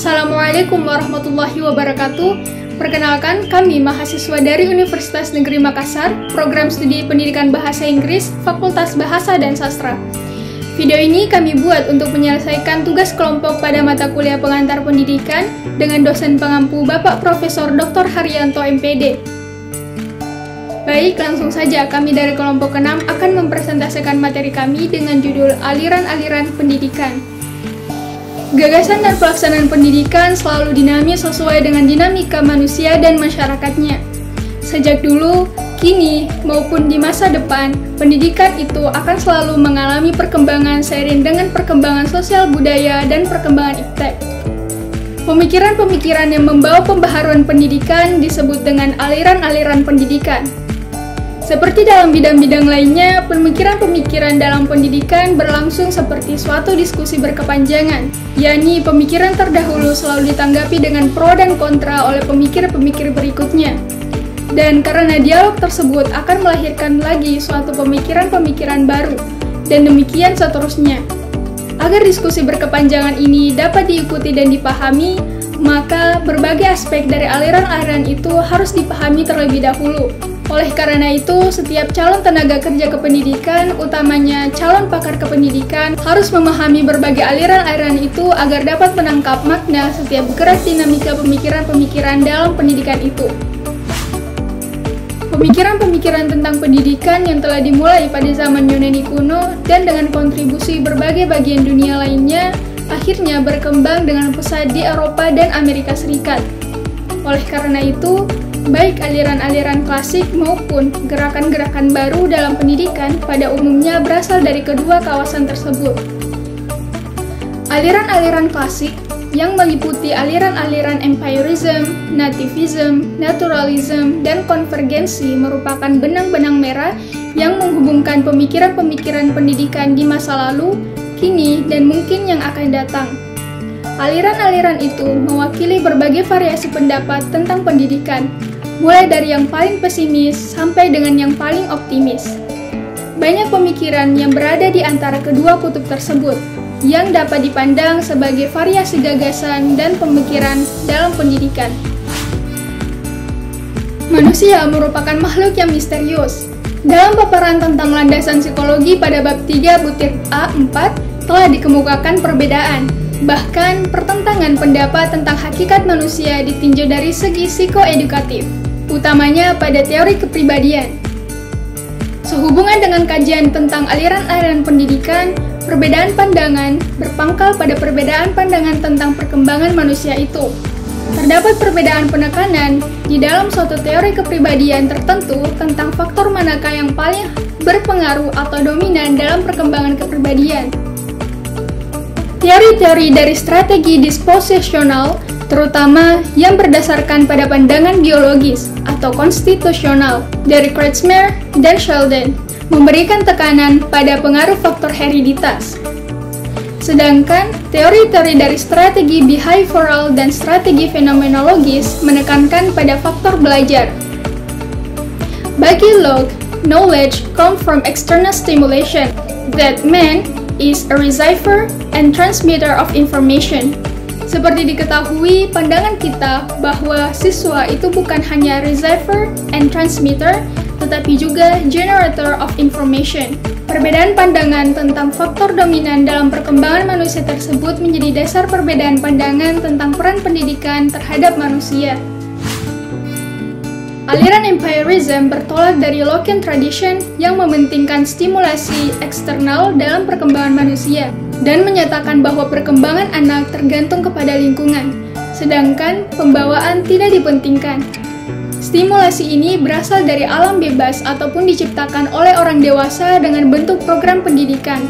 Assalamualaikum warahmatullahi wabarakatuh. Perkenalkan, kami mahasiswa dari Universitas Negeri Makassar, program studi pendidikan bahasa Inggris, Fakultas Bahasa dan Sastra. Video ini kami buat untuk menyelesaikan tugas kelompok pada mata kuliah pengantar pendidikan dengan dosen pengampu Bapak Profesor Dr. Haryanto MPD. Baik, langsung saja kami dari kelompok ke-6 akan mempresentasikan materi kami dengan judul Aliran-aliran Pendidikan. Gagasan dan pelaksanaan pendidikan selalu dinamis sesuai dengan dinamika manusia dan masyarakatnya. Sejak dulu, kini, maupun di masa depan, pendidikan itu akan selalu mengalami perkembangan seiring dengan perkembangan sosial budaya dan perkembangan iptek. Pemikiran-pemikiran yang membawa pembaharuan pendidikan disebut dengan aliran-aliran pendidikan. Seperti dalam bidang-bidang lainnya, pemikiran-pemikiran dalam pendidikan berlangsung seperti suatu diskusi berkepanjangan, yakni pemikiran terdahulu selalu ditanggapi dengan pro dan kontra oleh pemikir-pemikir berikutnya. Dan karena dialog tersebut akan melahirkan lagi suatu pemikiran-pemikiran baru, dan demikian seterusnya. Agar diskusi berkepanjangan ini dapat diikuti dan dipahami, maka berbagai aspek dari aliran-aliran itu harus dipahami terlebih dahulu. Oleh karena itu, setiap calon tenaga kerja kependidikan, utamanya calon pakar kependidikan, harus memahami berbagai aliran-aliran itu agar dapat menangkap makna setiap gerak dinamika pemikiran-pemikiran dalam pendidikan itu. Pemikiran-pemikiran tentang pendidikan yang telah dimulai pada zaman Yunani kuno dan dengan kontribusi berbagai bagian dunia lainnya, akhirnya berkembang dengan pesat di Eropa dan Amerika Serikat. Oleh karena itu, baik aliran-aliran klasik maupun gerakan-gerakan baru dalam pendidikan pada umumnya berasal dari kedua kawasan tersebut. Aliran-aliran klasik yang meliputi aliran-aliran empirism, nativism, naturalism, dan konvergensi merupakan benang-benang merah yang menghubungkan pemikiran-pemikiran pendidikan di masa lalu, kini, dan mungkin yang akan datang. Aliran-aliran itu mewakili berbagai variasi pendapat tentang pendidikan, mulai dari yang paling pesimis sampai dengan yang paling optimis. Banyak pemikiran yang berada di antara kedua kutub tersebut, yang dapat dipandang sebagai variasi gagasan dan pemikiran dalam pendidikan. Manusia merupakan makhluk yang misterius. Dalam paparan tentang landasan psikologi pada bab 3 butir A4 telah dikemukakan perbedaan, Bahkan, pertentangan pendapat tentang hakikat manusia ditinjau dari segi psikoedukatif, utamanya pada teori kepribadian. Sehubungan dengan kajian tentang aliran-aliran pendidikan, perbedaan pandangan berpangkal pada perbedaan pandangan tentang perkembangan manusia itu. Terdapat perbedaan penekanan di dalam suatu teori kepribadian tertentu tentang faktor manakah yang paling berpengaruh atau dominan dalam perkembangan kepribadian. Teori-teori dari strategi disposisional, terutama yang berdasarkan pada pandangan biologis atau konstitusional dari Kretschmer dan Sheldon, memberikan tekanan pada pengaruh faktor hereditas. Sedangkan teori-teori dari strategi behavioral dan strategi fenomenologis menekankan pada faktor belajar. Bagi Locke, knowledge comes from external stimulation that man is a receiver and transmitter of information. Seperti diketahui, pandangan kita bahwa siswa itu bukan hanya receiver and transmitter, tetapi juga generator of information. Perbedaan pandangan tentang faktor dominan dalam perkembangan manusia tersebut menjadi dasar perbedaan pandangan tentang peran pendidikan terhadap manusia. Aliran empirism bertolak dari Lockean tradition yang mementingkan stimulasi eksternal dalam perkembangan manusia dan menyatakan bahwa perkembangan anak tergantung kepada lingkungan, sedangkan pembawaan tidak dipentingkan. Stimulasi ini berasal dari alam bebas ataupun diciptakan oleh orang dewasa dengan bentuk program pendidikan.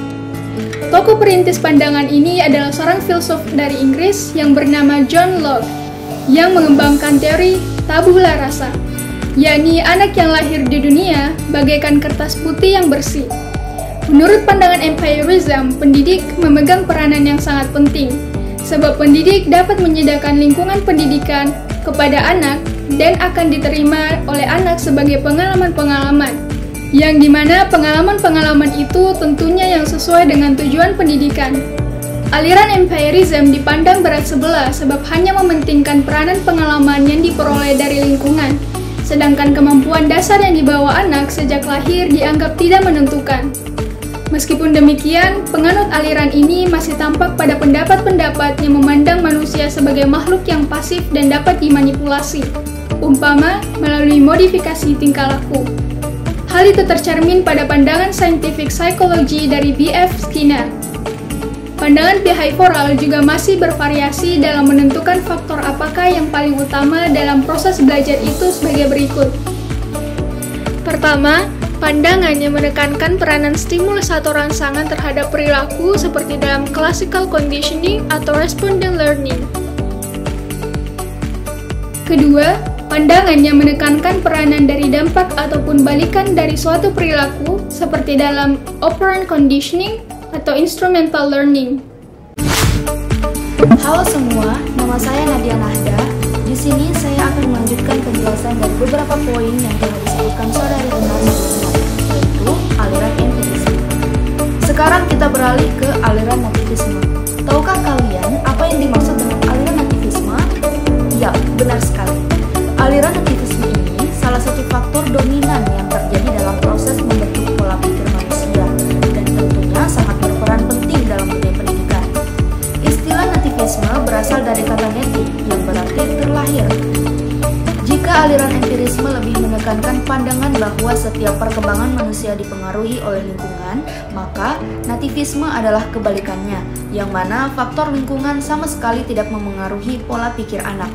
Tokoh perintis pandangan ini adalah seorang filsuf dari Inggris yang bernama John Locke yang mengembangkan teori tabula rasa yakni anak yang lahir di dunia bagaikan kertas putih yang bersih. Menurut pandangan empirism, pendidik memegang peranan yang sangat penting, sebab pendidik dapat menyediakan lingkungan pendidikan kepada anak dan akan diterima oleh anak sebagai pengalaman-pengalaman, yang di mana pengalaman-pengalaman itu tentunya yang sesuai dengan tujuan pendidikan. Aliran empirism dipandang berat sebelah sebab hanya mementingkan peranan pengalaman yang diperoleh dari lingkungan, sedangkan kemampuan dasar yang dibawa anak sejak lahir dianggap tidak menentukan. Meskipun demikian, penganut aliran ini masih tampak pada pendapat-pendapat yang memandang manusia sebagai makhluk yang pasif dan dapat dimanipulasi, umpama melalui modifikasi tingkah laku. Hal itu tercermin pada pandangan scientific psychology dari B.F. Skinner, Pandangan behavioral juga masih bervariasi dalam menentukan faktor apakah yang paling utama dalam proses belajar itu sebagai berikut. Pertama, pandangan yang menekankan peranan stimulus atau rangsangan terhadap perilaku seperti dalam classical conditioning atau respondent learning. Kedua, pandangan yang menekankan peranan dari dampak ataupun balikan dari suatu perilaku seperti dalam operant conditioning atau instrumental learning. Halo semua, nama saya Nadia Nahda. Di sini saya akan melanjutkan penjelasan dari beberapa poin yang telah disebutkan saudari yaitu aliran empirisme. Sekarang kita beralih ke aliran nativisme. Tahukah kalian apa yang dimaksud dengan aliran nativisme? Ya, benar sekali. Aliran aliran empirisme lebih menekankan pandangan bahwa setiap perkembangan manusia dipengaruhi oleh lingkungan, maka nativisme adalah kebalikannya, yang mana faktor lingkungan sama sekali tidak memengaruhi pola pikir anak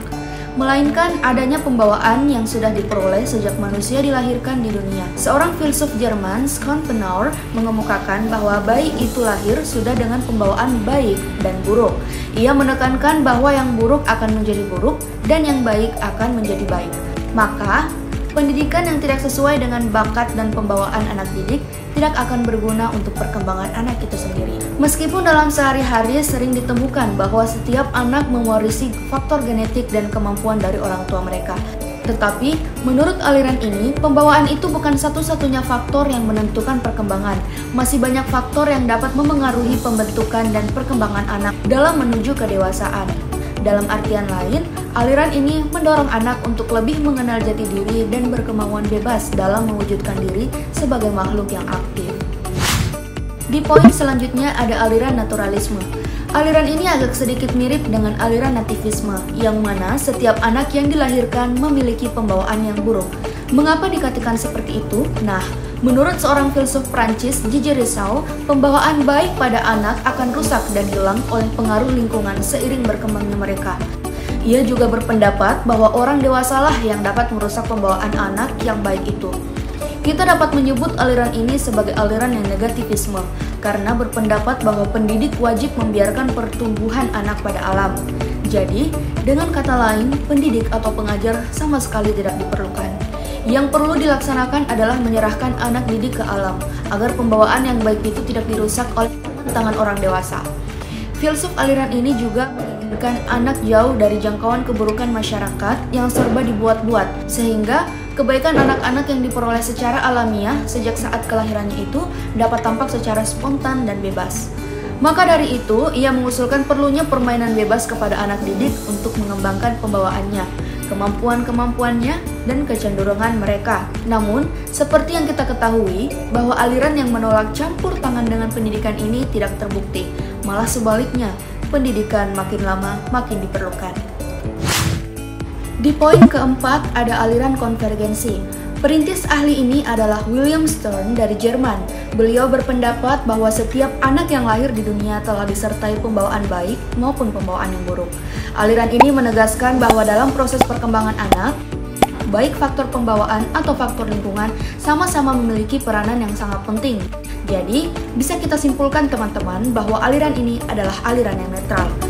melainkan adanya pembawaan yang sudah diperoleh sejak manusia dilahirkan di dunia. Seorang filsuf Jerman, Schopenhauer, mengemukakan bahwa bayi itu lahir sudah dengan pembawaan baik dan buruk. Ia menekankan bahwa yang buruk akan menjadi buruk dan yang baik akan menjadi baik. Maka, Pendidikan yang tidak sesuai dengan bakat dan pembawaan anak didik tidak akan berguna untuk perkembangan anak itu sendiri. Meskipun dalam sehari-hari sering ditemukan bahwa setiap anak mewarisi faktor genetik dan kemampuan dari orang tua mereka. Tetapi, menurut aliran ini, pembawaan itu bukan satu-satunya faktor yang menentukan perkembangan. Masih banyak faktor yang dapat memengaruhi pembentukan dan perkembangan anak dalam menuju kedewasaan. Dalam artian lain, aliran ini mendorong anak untuk lebih mengenal jati diri dan berkemauan bebas dalam mewujudkan diri sebagai makhluk yang aktif. Di poin selanjutnya ada aliran naturalisme. Aliran ini agak sedikit mirip dengan aliran nativisme, yang mana setiap anak yang dilahirkan memiliki pembawaan yang buruk. Mengapa dikatakan seperti itu? Nah, menurut seorang filsuf Prancis, Gigi pembawaan baik pada anak akan rusak dan hilang oleh pengaruh lingkungan seiring berkembangnya mereka. Ia juga berpendapat bahwa orang dewasalah yang dapat merusak pembawaan anak yang baik itu. Kita dapat menyebut aliran ini sebagai aliran yang negativisme, karena berpendapat bahwa pendidik wajib membiarkan pertumbuhan anak pada alam. Jadi, dengan kata lain, pendidik atau pengajar sama sekali tidak diperlukan. Yang perlu dilaksanakan adalah menyerahkan anak didik ke alam, agar pembawaan yang baik itu tidak dirusak oleh tangan orang dewasa. Filsuf aliran ini juga menginginkan anak jauh dari jangkauan keburukan masyarakat yang serba dibuat-buat, sehingga Kebaikan anak-anak yang diperoleh secara alamiah sejak saat kelahirannya itu dapat tampak secara spontan dan bebas. Maka dari itu, ia mengusulkan perlunya permainan bebas kepada anak didik untuk mengembangkan pembawaannya, kemampuan-kemampuannya, dan kecenderungan mereka. Namun, seperti yang kita ketahui, bahwa aliran yang menolak campur tangan dengan pendidikan ini tidak terbukti. Malah sebaliknya, pendidikan makin lama makin diperlukan. Di poin keempat ada aliran konvergensi. Perintis ahli ini adalah William Stern dari Jerman. Beliau berpendapat bahwa setiap anak yang lahir di dunia telah disertai pembawaan baik maupun pembawaan yang buruk. Aliran ini menegaskan bahwa dalam proses perkembangan anak, baik faktor pembawaan atau faktor lingkungan sama-sama memiliki peranan yang sangat penting. Jadi, bisa kita simpulkan teman-teman bahwa aliran ini adalah aliran yang netral.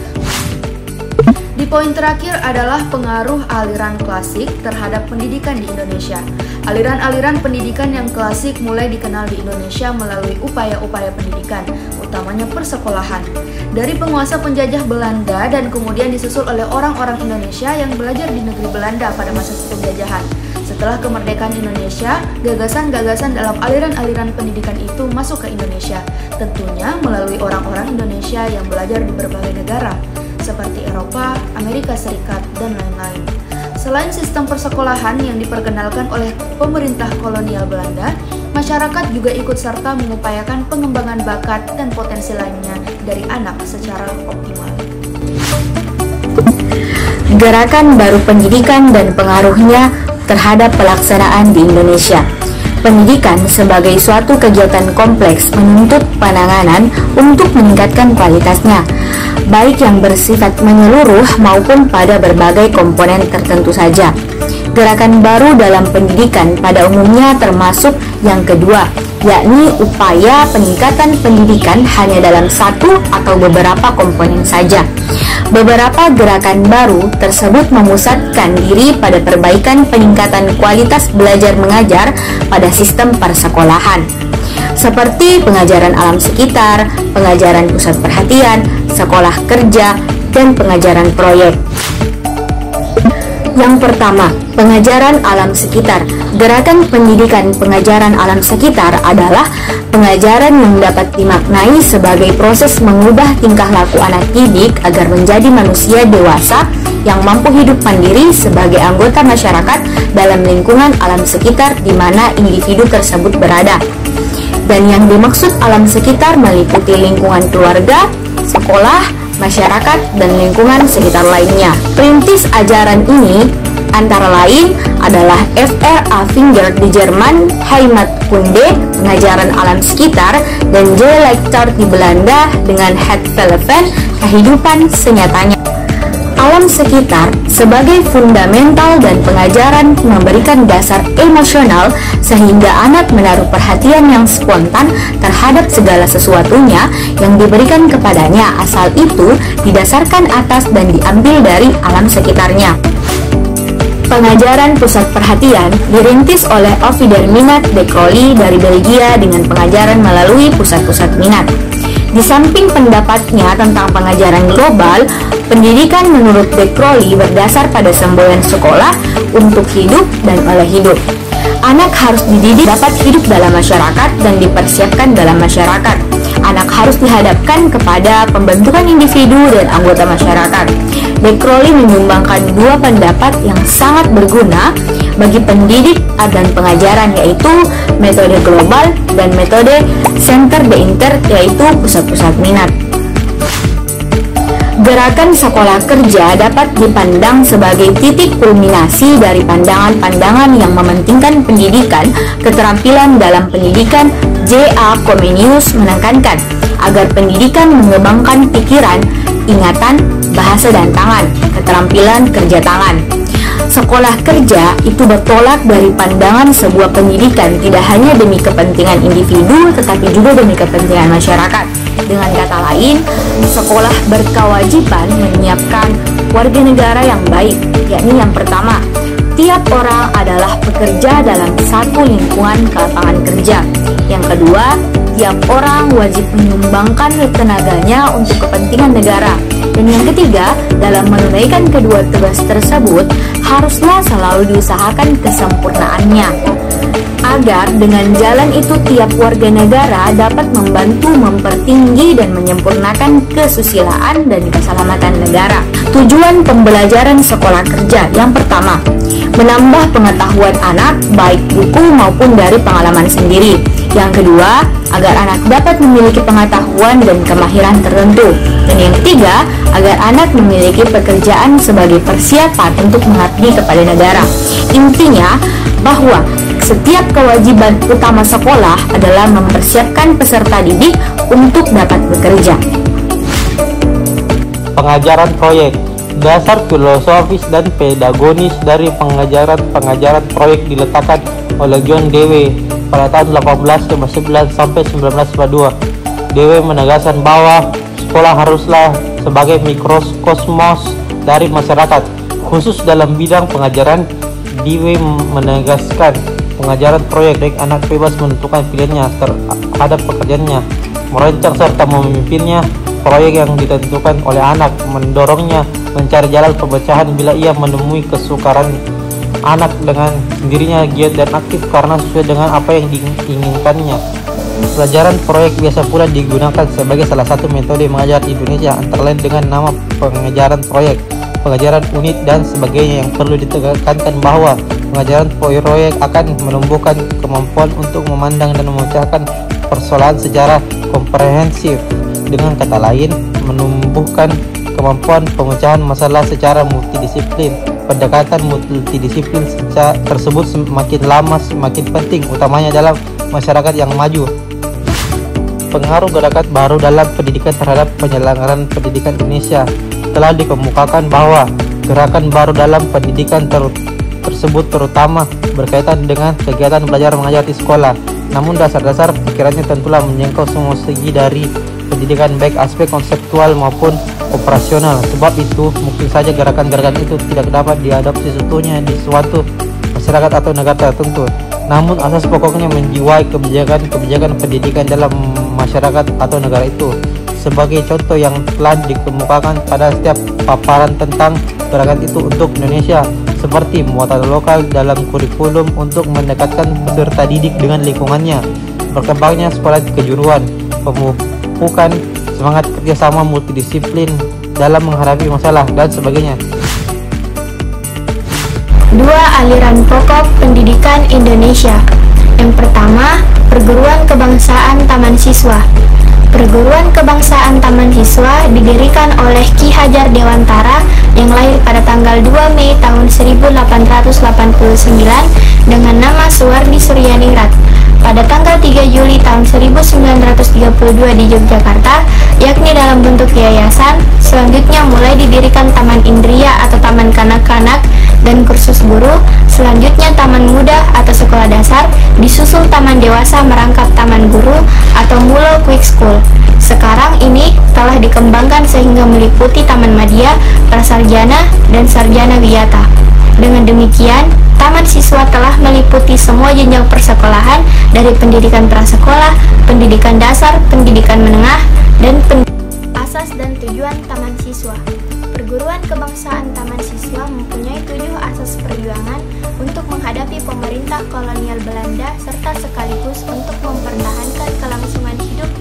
Di poin terakhir adalah pengaruh aliran klasik terhadap pendidikan di Indonesia. Aliran-aliran pendidikan yang klasik mulai dikenal di Indonesia melalui upaya-upaya pendidikan, utamanya persekolahan. Dari penguasa penjajah Belanda dan kemudian disusul oleh orang-orang Indonesia yang belajar di negeri Belanda pada masa penjajahan. Setelah kemerdekaan Indonesia, gagasan-gagasan dalam aliran-aliran pendidikan itu masuk ke Indonesia, tentunya melalui orang-orang Indonesia yang belajar di berbagai negara, seperti Eropa, Amerika Serikat, dan lain-lain. Selain sistem persekolahan yang diperkenalkan oleh pemerintah kolonial Belanda, masyarakat juga ikut serta mengupayakan pengembangan bakat dan potensi lainnya dari anak secara optimal. Gerakan baru pendidikan dan pengaruhnya terhadap pelaksanaan di Indonesia. Pendidikan sebagai suatu kegiatan kompleks menuntut penanganan untuk meningkatkan kualitasnya, baik yang bersifat menyeluruh maupun pada berbagai komponen tertentu saja. Gerakan baru dalam pendidikan pada umumnya termasuk yang kedua, yakni upaya peningkatan pendidikan hanya dalam satu atau beberapa komponen saja. Beberapa gerakan baru tersebut memusatkan diri pada perbaikan peningkatan kualitas belajar mengajar pada sistem persekolahan seperti pengajaran alam sekitar, pengajaran pusat perhatian, sekolah kerja, dan pengajaran proyek. Yang pertama, pengajaran alam sekitar. Gerakan pendidikan pengajaran alam sekitar adalah pengajaran yang dapat dimaknai sebagai proses mengubah tingkah laku anak didik agar menjadi manusia dewasa yang mampu hidup mandiri sebagai anggota masyarakat dalam lingkungan alam sekitar di mana individu tersebut berada. Dan yang dimaksud alam sekitar meliputi lingkungan keluarga, sekolah, masyarakat, dan lingkungan sekitar lainnya. Perintis ajaran ini antara lain adalah F.R.A. Finger di Jerman, Heimat Kunde, pengajaran alam sekitar, dan J. Lecter di Belanda dengan Het Televen, kehidupan senyatanya. Alam sekitar sebagai fundamental dan pengajaran memberikan dasar emosional sehingga anak menaruh perhatian yang spontan terhadap segala sesuatunya yang diberikan kepadanya asal itu didasarkan atas dan diambil dari alam sekitarnya. Pengajaran pusat perhatian dirintis oleh Ovider Minat de Crowley dari Belgia dengan pengajaran melalui pusat-pusat minat. Di samping pendapatnya tentang pengajaran global, pendidikan menurut De Crowley berdasar pada semboyan sekolah untuk hidup dan oleh hidup. Anak harus dididik dapat hidup dalam masyarakat dan dipersiapkan dalam masyarakat. Anak harus dihadapkan kepada pembentukan individu dan anggota masyarakat. Crowley menyumbangkan dua pendapat yang sangat berguna bagi pendidik dan pengajaran yaitu metode global dan metode center de inter yaitu pusat-pusat minat. Gerakan sekolah kerja dapat dipandang sebagai titik kulminasi dari pandangan-pandangan yang mementingkan pendidikan, keterampilan dalam pendidikan J.A. Comenius menekankan agar pendidikan mengembangkan pikiran, ingatan, bahasa dan tangan, keterampilan kerja tangan. Sekolah kerja itu bertolak dari pandangan sebuah pendidikan tidak hanya demi kepentingan individu tetapi juga demi kepentingan masyarakat. Dengan kata lain, sekolah berkewajiban menyiapkan warga negara yang baik, yakni yang pertama, tiap orang adalah pekerja dalam satu lingkungan lapangan kerja. Yang kedua, tiap orang wajib menyumbangkan tenaganya untuk kepentingan negara. Dan yang ketiga, dalam menunaikan kedua tugas tersebut, haruslah selalu diusahakan kesempurnaannya. Agar dengan jalan itu tiap warga negara dapat membantu mempertinggi dan menyempurnakan kesusilaan dan keselamatan negara. Tujuan pembelajaran sekolah kerja yang pertama, menambah pengetahuan anak baik buku maupun dari pengalaman sendiri. Yang kedua, agar anak dapat memiliki pengetahuan dan kemahiran tertentu. Dan yang ketiga, agar anak memiliki pekerjaan sebagai persiapan untuk mengabdi kepada negara. Intinya, bahwa setiap kewajiban utama sekolah adalah mempersiapkan peserta didik untuk dapat bekerja. Pengajaran proyek Dasar filosofis dan pedagonis dari pengajaran-pengajaran proyek diletakkan oleh John Dewey pada tahun 1811 sampai 1942. Dewey menegaskan bahwa sekolah haruslah sebagai mikrokosmos dari masyarakat, khusus dalam bidang pengajaran. Dewey menegaskan pengajaran proyek baik anak bebas menentukan pilihannya terhadap pekerjaannya, merancang serta memimpinnya. Proyek yang ditentukan oleh anak mendorongnya mencari jalan pemecahan bila ia menemui kesukaran anak dengan sendirinya giat dan aktif karena sesuai dengan apa yang diinginkannya. Pelajaran proyek biasa pula digunakan sebagai salah satu metode mengajar di Indonesia antara lain dengan nama pengajaran proyek, pengajaran unit dan sebagainya yang perlu ditekankan bahwa pengajaran proyek akan menumbuhkan kemampuan untuk memandang dan memecahkan persoalan secara komprehensif. Dengan kata lain, menumbuhkan kemampuan pemecahan masalah secara multidisiplin. Pendekatan multidisiplin tersebut semakin lama semakin penting, utamanya dalam masyarakat yang maju. Pengaruh gerakan baru dalam pendidikan terhadap penyelenggaraan pendidikan Indonesia telah dikemukakan bahwa gerakan baru dalam pendidikan ter tersebut terutama berkaitan dengan kegiatan belajar mengajar di sekolah. Namun dasar-dasar pikirannya tentulah menjangkau semua segi dari pendidikan baik aspek konseptual maupun operasional. Sebab itu mungkin saja gerakan-gerakan itu tidak dapat diadopsi seutuhnya di suatu masyarakat atau negara tertentu. Namun asas pokoknya menjiwai kebijakan-kebijakan pendidikan dalam masyarakat atau negara itu. Sebagai contoh yang telah dikemukakan pada setiap paparan tentang gerakan itu untuk Indonesia seperti muatan lokal dalam kurikulum untuk mendekatkan peserta didik dengan lingkungannya, berkembangnya sekolah kejuruan, pemupukan semangat kerjasama multidisiplin dalam menghadapi masalah dan sebagainya. Dua aliran pokok pendidikan Indonesia. Yang pertama, perguruan kebangsaan Taman Siswa. Perguruan Kebangsaan Taman Siswa didirikan oleh Ki Hajar Dewantara yang lahir pada tanggal 2 Mei tahun 1889 dengan nama Suwardi Suryaningrat pada tanggal 3 Juli tahun 1932 di Yogyakarta, yakni dalam bentuk yayasan. Selanjutnya mulai didirikan Taman Indria atau Taman Kanak-kanak dan kursus guru, selanjutnya Taman Muda atau Sekolah Dasar, disusul Taman Dewasa merangkap Taman Guru atau Mulo Quick School. Sekarang ini telah dikembangkan sehingga meliputi Taman Madya, Prasarjana, dan Sarjana Wiyata. Dengan demikian, Taman Siswa telah meliputi semua jenjang persekolahan dari pendidikan prasekolah, pendidikan dasar, pendidikan menengah, dan pendidikan asas dan tujuan Taman Siswa. Perguruan Kebangsaan Taman Siswa mempunyai tujuh asas perjuangan untuk menghadapi pemerintah kolonial Belanda serta sekaligus untuk mempertahankan kelangsungan hidup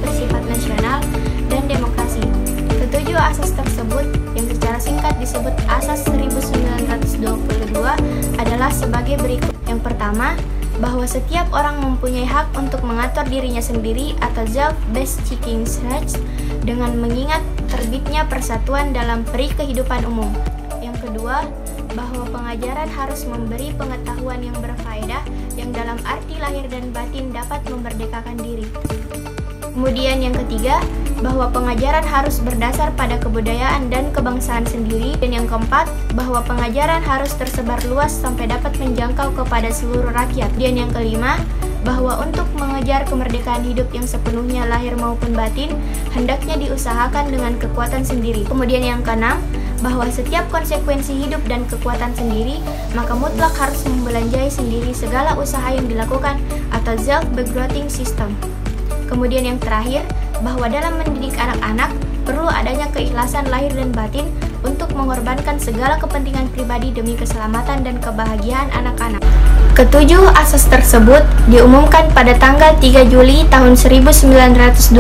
nasional dan demokrasi. Ketujuh asas tersebut yang secara singkat disebut Asas 1922 adalah sebagai berikut. Yang pertama, bahwa setiap orang mempunyai hak untuk mengatur dirinya sendiri atau self-based seeking rights dengan mengingat terbitnya persatuan dalam peri kehidupan umum. Yang kedua, bahwa pengajaran harus memberi pengetahuan yang berfaedah yang dalam arti lahir dan batin dapat memerdekakan diri. Kemudian yang ketiga, bahwa pengajaran harus berdasar pada kebudayaan dan kebangsaan sendiri. Dan yang keempat, bahwa pengajaran harus tersebar luas sampai dapat menjangkau kepada seluruh rakyat. Dan yang kelima, bahwa untuk mengejar kemerdekaan hidup yang sepenuhnya lahir maupun batin, hendaknya diusahakan dengan kekuatan sendiri. Kemudian yang keenam, bahwa setiap konsekuensi hidup dan kekuatan sendiri, maka mutlak harus membelanjai sendiri segala usaha yang dilakukan atau self-begrowing system. Kemudian yang terakhir, bahwa dalam mendidik anak-anak perlu adanya keikhlasan lahir dan batin untuk mengorbankan segala kepentingan pribadi demi keselamatan dan kebahagiaan anak-anak. Ketujuh asas tersebut diumumkan pada tanggal 3 Juli tahun 1922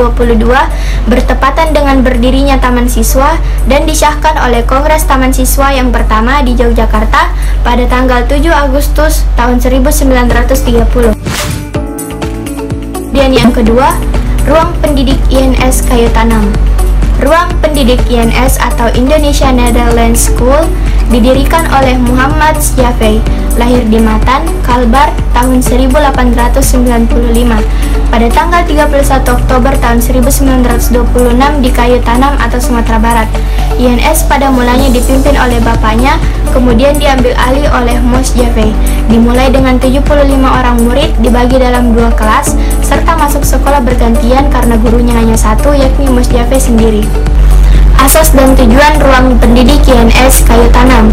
bertepatan dengan berdirinya Taman Siswa dan disahkan oleh Kongres Taman Siswa yang pertama di Yogyakarta pada tanggal 7 Agustus tahun 1930. Dan yang kedua, Ruang Pendidik INS Kayu Tanam Ruang Pendidik INS atau Indonesia Netherlands School didirikan oleh Muhammad Syafei, lahir di Matan, Kalbar, tahun 1895. Pada tanggal 31 Oktober tahun 1926 di Kayu Tanam atau Sumatera Barat. INS pada mulanya dipimpin oleh bapaknya, kemudian diambil alih oleh Mos Jafei. Dimulai dengan 75 orang murid dibagi dalam dua kelas, serta masuk sekolah bergantian karena gurunya hanya satu, yakni Mos Jafei sendiri. Asas dan tujuan ruang pendidik INS Kayu Tanam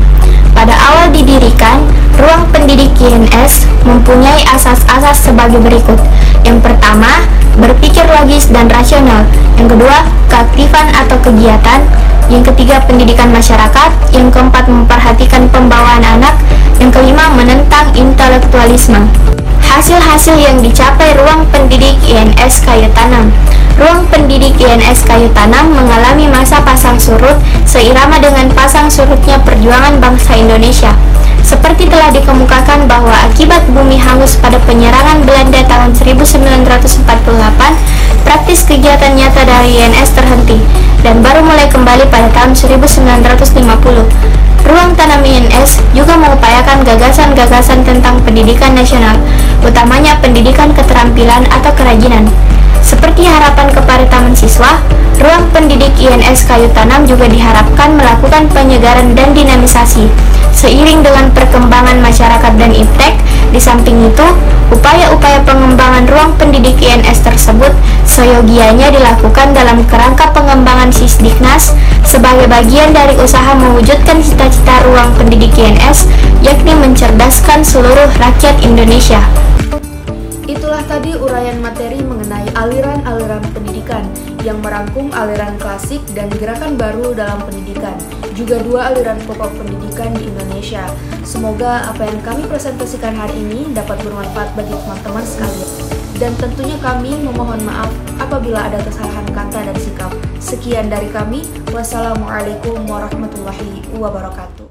Pada awal didirikan, Ruang pendidik INS mempunyai asas-asas sebagai berikut. Yang pertama, berpikir logis dan rasional. Yang kedua, keaktifan atau kegiatan. Yang ketiga, pendidikan masyarakat. Yang keempat, memperhatikan pembawaan anak. Yang kelima, menentang intelektualisme. Hasil-hasil yang dicapai ruang pendidik INS Kayu Tanam Ruang pendidik INS Kayu Tanam mengalami masa pasang surut seirama dengan pasang surutnya perjuangan bangsa Indonesia. Seperti telah dikemukakan bahwa akibat bumi hangus pada penyerangan Belanda tahun 1948, praktis kegiatan nyata dari INS terhenti dan baru mulai kembali pada tahun 1950. Ruang Tanam INS juga mengupayakan gagasan-gagasan tentang pendidikan nasional, utamanya pendidikan keterampilan atau kerajinan. Seperti harapan kepada taman siswa, ruang pendidik INS Kayu Tanam juga diharapkan melakukan penyegaran dan dinamisasi. Seiring dengan perkembangan masyarakat dan iptek, di samping itu, upaya-upaya pengembangan ruang pendidik INS tersebut seyogianya dilakukan dalam kerangka pengembangan Sisdiknas sebagai bagian dari usaha mewujudkan cita-cita ruang pendidik INS, yakni mencerdaskan seluruh rakyat Indonesia. Itulah tadi uraian materi mengenai aliran-aliran pendidikan yang merangkum aliran klasik dan gerakan baru dalam pendidikan, juga dua aliran pokok pendidikan di Indonesia. Semoga apa yang kami presentasikan hari ini dapat bermanfaat bagi teman-teman sekalian. Dan tentunya kami memohon maaf apabila ada kesalahan kata dan sikap. Sekian dari kami. Wassalamualaikum warahmatullahi wabarakatuh.